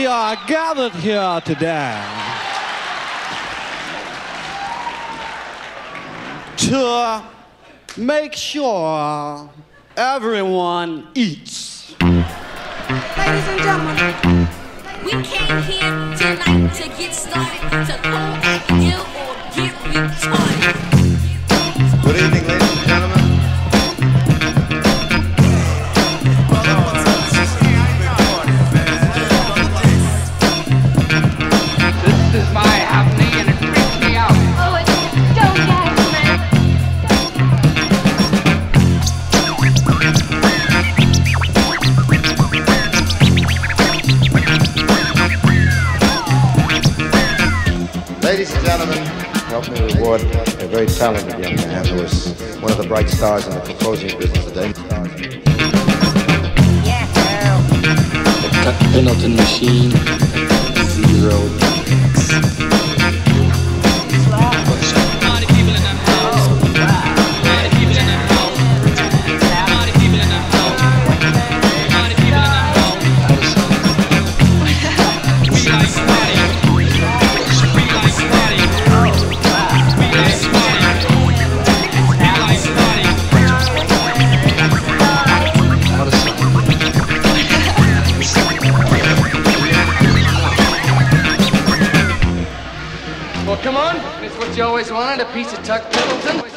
We are gathered here today to make sure everyone eats. Ladies and gentlemen, We came here tonight to get started, to Ladies and gentlemen, help me reward a very talented young man who is one of the bright stars in the proposing business today. Pendleton machine, come on. It's what you always wanted, a piece of Tuck Pendleton.